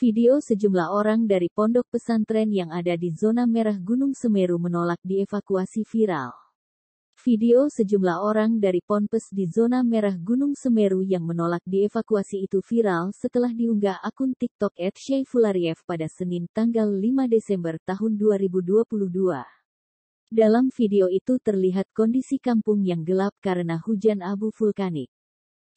Video sejumlah orang dari pondok pesantren yang ada di zona merah Gunung Semeru menolak dievakuasi viral. Video sejumlah orang dari ponpes di zona merah Gunung Semeru yang menolak dievakuasi itu viral setelah diunggah akun TikTok @syaifulariev pada Senin tanggal 5 Desember tahun 2022. Dalam video itu terlihat kondisi kampung yang gelap karena hujan abu vulkanik.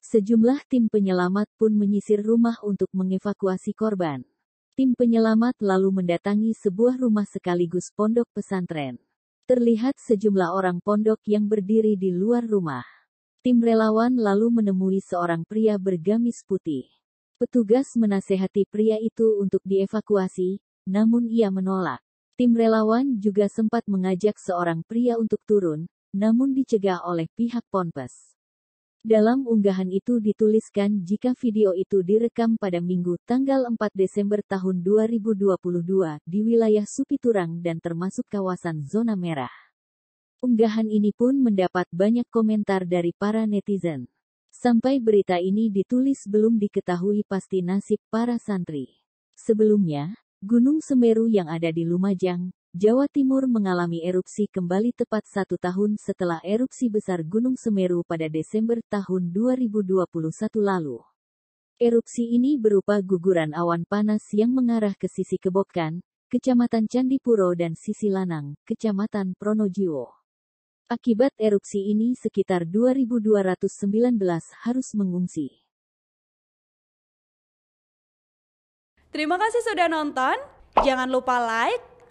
Sejumlah tim penyelamat pun menyisir rumah untuk mengevakuasi korban. Tim penyelamat lalu mendatangi sebuah rumah sekaligus pondok pesantren. Terlihat sejumlah orang pondok yang berdiri di luar rumah. Tim relawan lalu menemui seorang pria bergamis putih. Petugas menasehati pria itu untuk dievakuasi, namun ia menolak. Tim relawan juga sempat mengajak seorang pria untuk turun, namun dicegah oleh pihak ponpes. Dalam unggahan itu dituliskan jika video itu direkam pada Minggu tanggal 4 Desember tahun 2022 di wilayah Supiturang dan termasuk kawasan zona merah. Unggahan ini pun mendapat banyak komentar dari para netizen. Sampai berita ini ditulis belum diketahui pasti nasib para santri. Sebelumnya, Gunung Semeru yang ada di Lumajang, Jawa Timur mengalami erupsi kembali tepat satu tahun setelah erupsi besar Gunung Semeru pada Desember tahun 2021 lalu. Erupsi ini berupa guguran awan panas yang mengarah ke sisi Kebokan, Kecamatan Candipuro dan sisi Lanang, Kecamatan Pronojiwo. Akibat erupsi ini sekitar 2.219 harus mengungsi. Terima kasih sudah nonton. Jangan lupa like,